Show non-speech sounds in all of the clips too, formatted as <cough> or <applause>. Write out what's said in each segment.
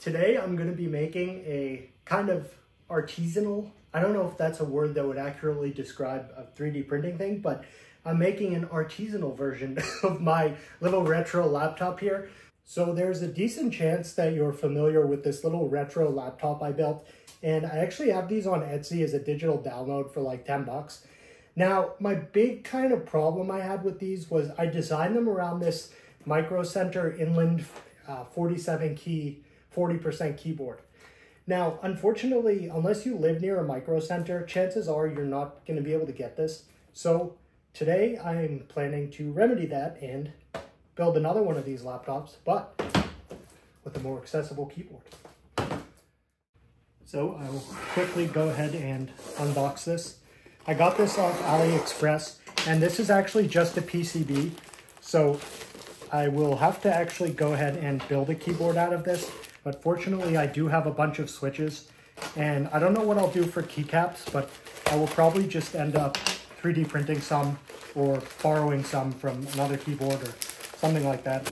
Today I'm going to be making a kind of artisanal, I don't know if that's a word that would accurately describe a 3D printing thing, but I'm making an artisanal version <laughs> of my little retro laptop here. So there's a decent chance that you're familiar with this little retro laptop I built. And I actually have these on Etsy as a digital download for like 10 bucks. Now, my big kind of problem I had with these was I designed them around this Micro Center Inland uh, 47 key 40% keyboard. Now, unfortunately, unless you live near a micro center, chances are you're not going to be able to get this. So today I'm planning to remedy that and build another one of these laptops, but with a more accessible keyboard. So I will quickly go ahead and unbox this. I got this off AliExpress, and this is actually just a PCB. So I will have to actually go ahead and build a keyboard out of this. But fortunately, I do have a bunch of switches. And I don't know what I'll do for keycaps, but I will probably just end up 3D printing some or borrowing some from another keyboard or something like that.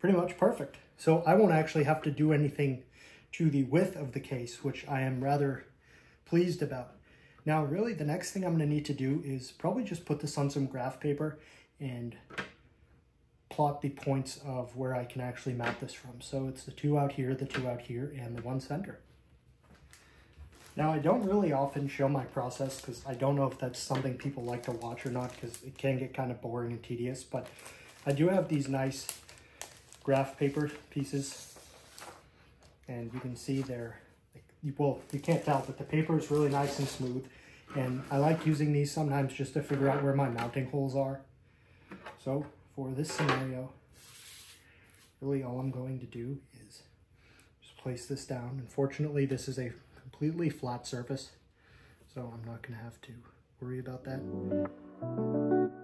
Pretty much perfect. So I won't actually have to do anything to the width of the case, which I am rather pleased about. Now, really, the next thing I'm going to need to do is probably just put this on some graph paper and plot the points of where I can actually mount this from. So it's the two out here, the two out here, and the one center. Now, I don't really often show my process because I don't know if that's something people like to watch or not because it can get kind of boring and tedious, but I do have these nice graph paper pieces and you can see they're well, you can't tell, but the paper is really nice and smooth. And I like using these sometimes just to figure out where my mounting holes are. So for this scenario, really all I'm going to do is just place this down. Unfortunately, this is a completely flat surface, so I'm not going to have to worry about that.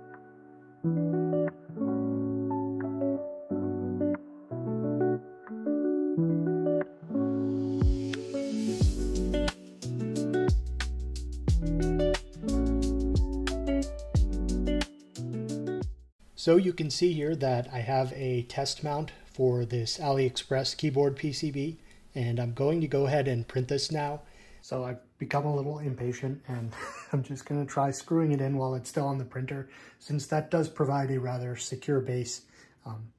So you can see here that I have a test mount for this AliExpress keyboard PCB and I'm going to go ahead and print this now. So I've become a little impatient and <laughs> I'm just going to try screwing it in while it's still on the printer since that does provide a rather secure base um,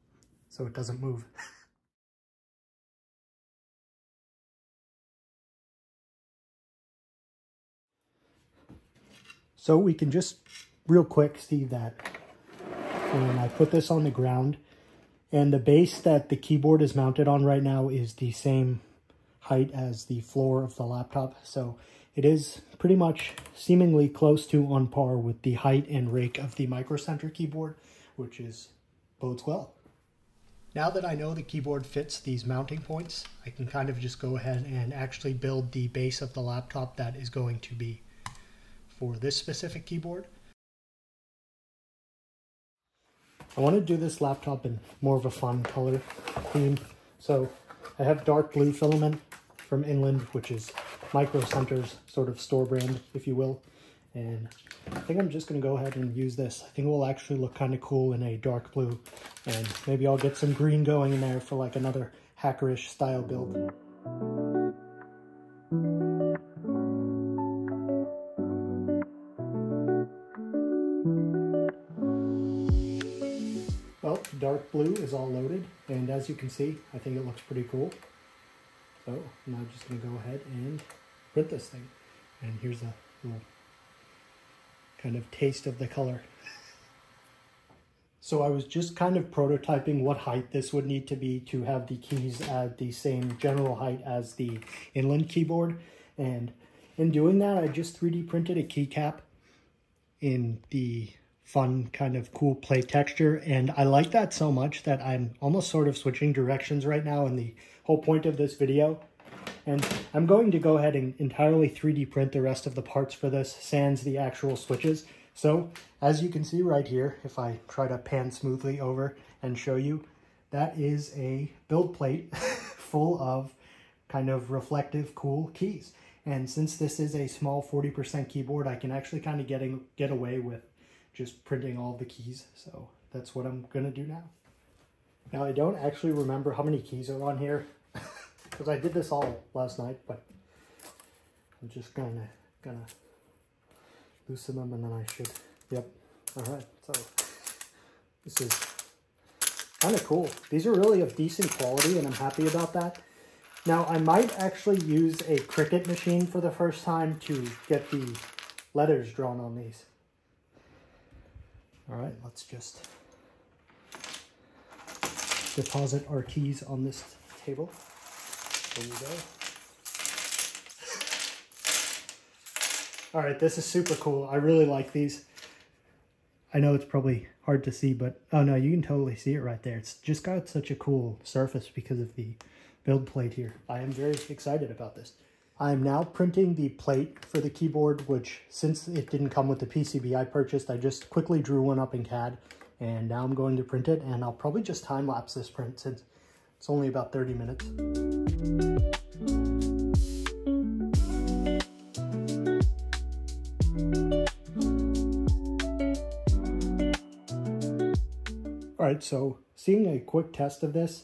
so it doesn't move. <laughs> so we can just real quick see that and I put this on the ground. And the base that the keyboard is mounted on right now is the same height as the floor of the laptop. So it is pretty much seemingly close to on par with the height and rake of the Micro Center keyboard, which is bodes well. Now that I know the keyboard fits these mounting points, I can kind of just go ahead and actually build the base of the laptop that is going to be for this specific keyboard. I want to do this laptop in more of a fun color theme. So I have dark blue filament from Inland, which is Micro Center's sort of store brand, if you will. And I think I'm just going to go ahead and use this. I think it will actually look kind of cool in a dark blue. And maybe I'll get some green going in there for like another hackerish style build. Dark blue is all loaded and as you can see I think it looks pretty cool. So I'm now just going to go ahead and print this thing. And here's a little kind of taste of the color. So I was just kind of prototyping what height this would need to be to have the keys at the same general height as the inland keyboard. And in doing that I just 3D printed a keycap in the fun kind of cool plate texture. And I like that so much that I'm almost sort of switching directions right now in the whole point of this video. And I'm going to go ahead and entirely 3D print the rest of the parts for this sans the actual switches. So as you can see right here if I try to pan smoothly over and show you that is a build plate <laughs> full of kind of reflective cool keys. And since this is a small 40% keyboard, I can actually kind of getting get away with just printing all the keys. So that's what I'm gonna do now. Now I don't actually remember how many keys are on here <laughs> because I did this all last night, but I'm just gonna gonna loosen them and then I should, yep. All right, so this is kind of cool. These are really of decent quality and I'm happy about that. Now I might actually use a Cricut machine for the first time to get the letters drawn on these. All right, let's just deposit our keys on this table. There you go. All right, this is super cool. I really like these. I know it's probably hard to see, but oh no, you can totally see it right there. It's just got such a cool surface because of the build plate here. I am very excited about this. I'm now printing the plate for the keyboard, which since it didn't come with the PCB I purchased, I just quickly drew one up in CAD and now I'm going to print it and I'll probably just time lapse this print since it's only about 30 minutes. All right, so seeing a quick test of this,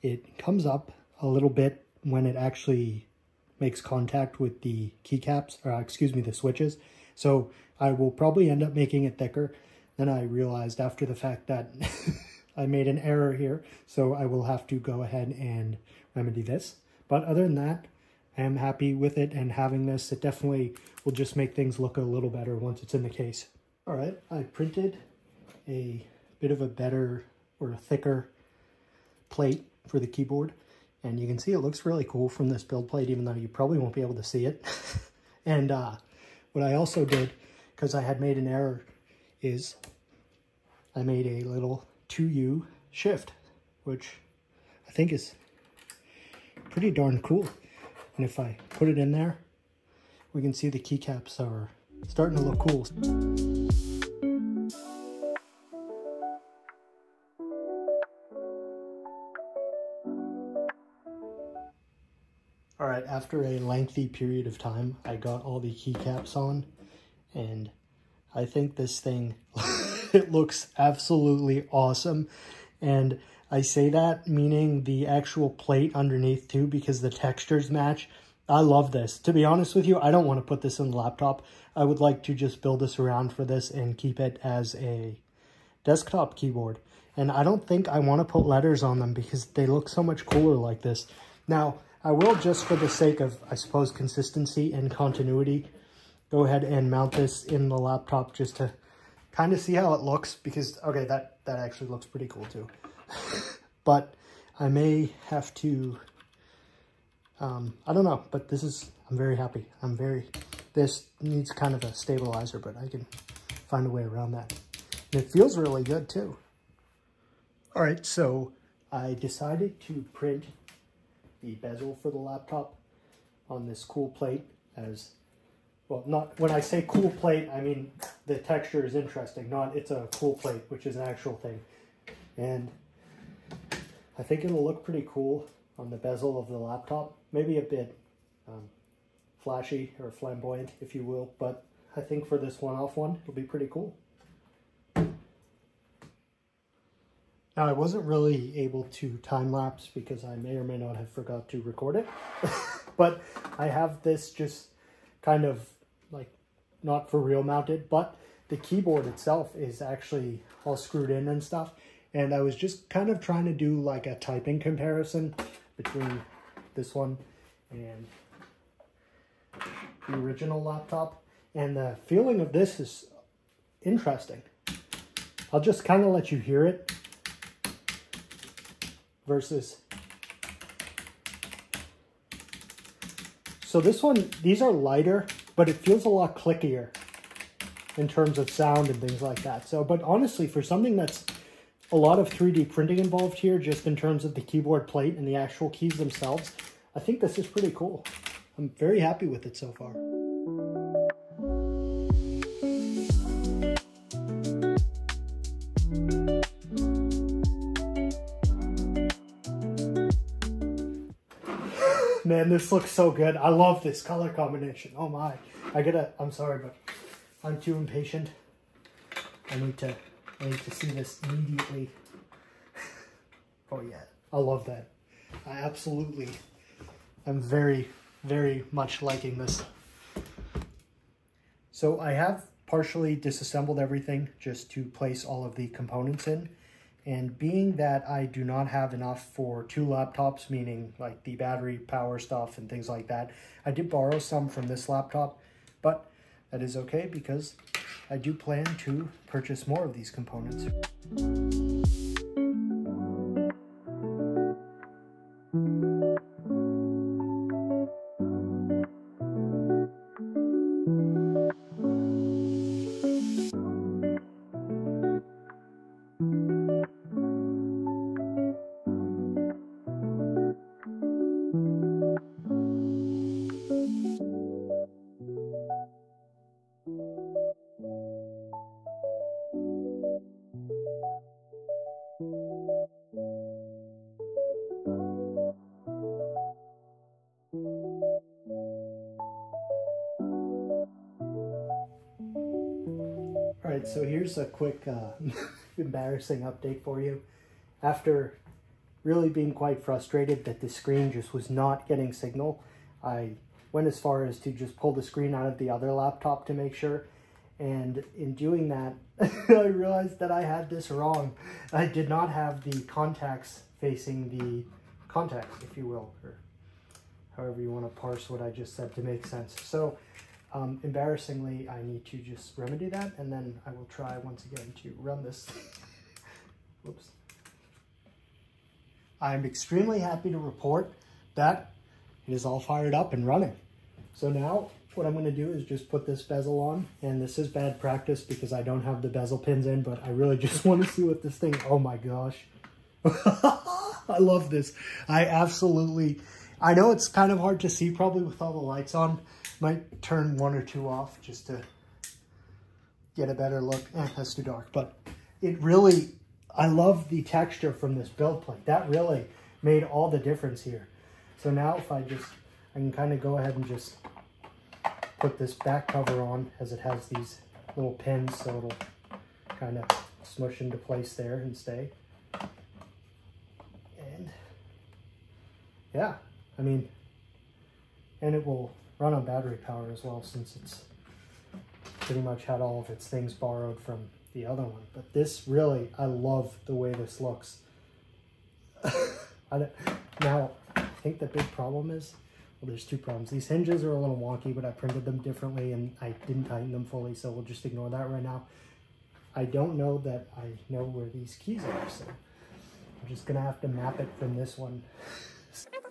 it comes up a little bit when it actually makes contact with the keycaps, or uh, excuse me, the switches. So I will probably end up making it thicker. Then I realized after the fact that <laughs> I made an error here, so I will have to go ahead and remedy this. But other than that, I am happy with it and having this. It definitely will just make things look a little better once it's in the case. All right, I printed a bit of a better or a thicker plate for the keyboard. And you can see it looks really cool from this build plate, even though you probably won't be able to see it. <laughs> and uh, what I also did, because I had made an error, is I made a little 2U shift, which I think is pretty darn cool. And if I put it in there, we can see the keycaps are starting to look cool. All right, after a lengthy period of time, I got all the keycaps on, and I think this thing, <laughs> it looks absolutely awesome. And I say that meaning the actual plate underneath too, because the textures match. I love this. To be honest with you, I don't want to put this in the laptop. I would like to just build this around for this and keep it as a desktop keyboard. And I don't think I want to put letters on them because they look so much cooler like this. Now, I will, just for the sake of, I suppose, consistency and continuity, go ahead and mount this in the laptop just to kind of see how it looks because, okay, that, that actually looks pretty cool too. <laughs> but I may have to, um, I don't know, but this is, I'm very happy. I'm very, this needs kind of a stabilizer, but I can find a way around that. And it feels really good too. All right, so I decided to print the bezel for the laptop on this cool plate as well not when I say cool plate I mean the texture is interesting not it's a cool plate which is an actual thing. And I think it'll look pretty cool on the bezel of the laptop maybe a bit um, flashy or flamboyant if you will but I think for this one-off one it'll be pretty cool Now I wasn't really able to time lapse because I may or may not have forgot to record it. <laughs> but I have this just kind of like not for real mounted, but the keyboard itself is actually all screwed in and stuff. And I was just kind of trying to do like a typing comparison between this one and the original laptop. And the feeling of this is interesting. I'll just kind of let you hear it versus. So this one these are lighter but it feels a lot clickier in terms of sound and things like that. So but honestly for something that's a lot of 3d printing involved here just in terms of the keyboard plate and the actual keys themselves i think this is pretty cool. I'm very happy with it so far Man, this looks so good. I love this color combination. Oh my. I gotta, I'm sorry, but I'm too impatient. I need to, I need to see this immediately. <laughs> oh yeah, I love that. I absolutely am very, very much liking this. So I have partially disassembled everything just to place all of the components in. And being that I do not have enough for two laptops, meaning like the battery power stuff and things like that, I did borrow some from this laptop, but that is okay because I do plan to purchase more of these components. Right, so here's a quick uh, <laughs> embarrassing update for you. After really being quite frustrated that the screen just was not getting signal, I went as far as to just pull the screen out of the other laptop to make sure. And in doing that, <laughs> I realized that I had this wrong. I did not have the contacts facing the contacts, if you will, or however you want to parse what I just said to make sense. So um, embarrassingly, I need to just remedy that, and then I will try once again to run this. <laughs> Whoops. I'm extremely happy to report that it is all fired up and running. So now what I'm going to do is just put this bezel on, and this is bad practice because I don't have the bezel pins in, but I really <laughs> just want to see what this thing, oh my gosh. <laughs> I love this. I absolutely, I know it's kind of hard to see probably with all the lights on, might turn one or two off just to get a better look. Eh, that's too dark. But it really, I love the texture from this build plate. That really made all the difference here. So now if I just, I can kind of go ahead and just put this back cover on as it has these little pins so it'll kind of smush into place there and stay. And yeah, I mean, and it will run on battery power as well since it's pretty much had all of its things borrowed from the other one. But this really, I love the way this looks. <laughs> I now, I think the big problem is, well, there's two problems. These hinges are a little wonky, but I printed them differently and I didn't tighten them fully, so we'll just ignore that right now. I don't know that I know where these keys are, so I'm just gonna have to map it from this one. <laughs>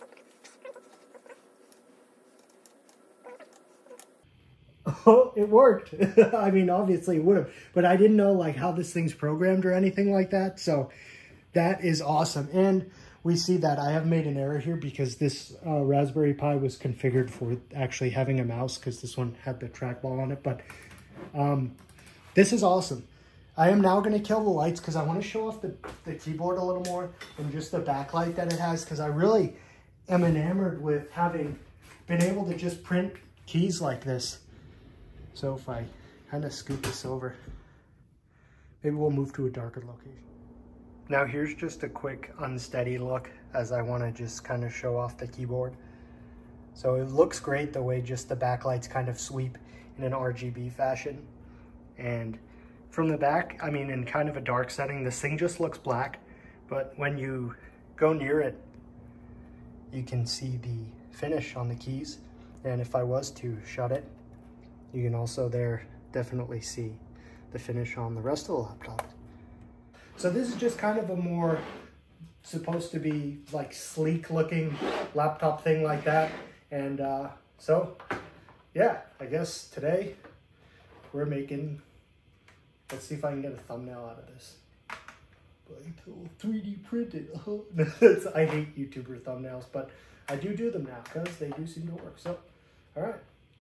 <laughs> It worked. <laughs> I mean, obviously it would have, but I didn't know like how this thing's programmed or anything like that. So that is awesome. And we see that I have made an error here because this uh, Raspberry Pi was configured for actually having a mouse because this one had the trackball on it. But um, this is awesome. I am now going to kill the lights because I want to show off the, the keyboard a little more and just the backlight that it has because I really am enamored with having been able to just print keys like this. So if I kind of scoot this over, maybe we'll move to a darker location. Now here's just a quick unsteady look as I want to just kind of show off the keyboard. So it looks great the way just the backlights kind of sweep in an RGB fashion. And from the back, I mean, in kind of a dark setting, this thing just looks black. But when you go near it, you can see the finish on the keys. And if I was to shut it, you can also there definitely see the finish on the rest of the laptop. So this is just kind of a more supposed to be like sleek looking laptop thing like that. And uh, so, yeah, I guess today we're making, let's see if I can get a thumbnail out of this. 3D printed. <laughs> I hate YouTuber thumbnails, but I do do them now because they do seem to work. So, all right.